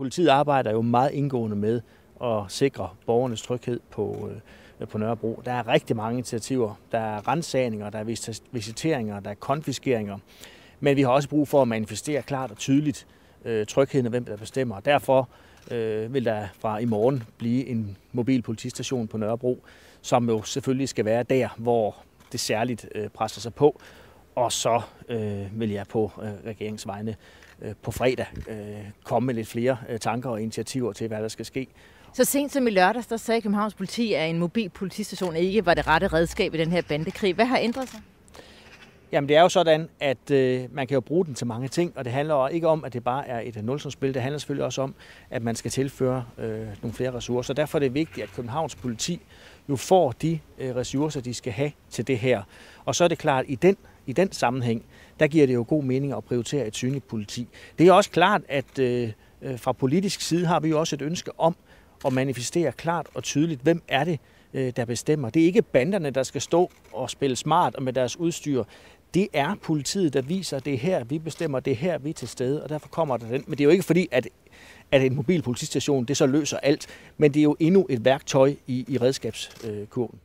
Politiet arbejder jo meget indgående med at sikre borgernes tryghed på, øh, på Nørrebro. Der er rigtig mange initiativer. Der er rensagninger, der er visiteringer, der er konfiskeringer. Men vi har også brug for at manifestere klart og tydeligt øh, trygheden og hvem der bestemmer. Derfor øh, vil der fra i morgen blive en mobil politistation på Nørrebro, som jo selvfølgelig skal være der, hvor det særligt øh, presser sig på. Og så øh, vil jeg på øh, regeringsvejene øh, på fredag øh, komme med lidt flere øh, tanker og initiativer til, hvad der skal ske. Så sent som i lørdags, der sagde Københavns politi, at en mobil politistation ikke var det rette redskab i den her bandekrig. Hvad har ændret sig? Jamen det er jo sådan, at øh, man kan jo bruge den til mange ting, og det handler ikke om, at det bare er et nulsumsspil. Det handler selvfølgelig også om, at man skal tilføre øh, nogle flere ressourcer. Derfor er det vigtigt, at Københavns politi jo får de øh, ressourcer, de skal have til det her. Og så er det klart, at i den, i den sammenhæng, der giver det jo god mening at prioritere et synligt politi. Det er også klart, at øh, øh fra politisk side har vi jo også et ønske om at manifestere klart og tydeligt, hvem er det, øh, der bestemmer. Det er ikke banderne, der skal stå og spille smart og med deres udstyr. Det er politiet, der viser, at det er her, vi bestemmer, det er her, vi er til stede, og derfor kommer der den. Men det er jo ikke fordi, at, at en mobil politistation, det så løser alt, men det er jo endnu et værktøj i, i redskabskurven.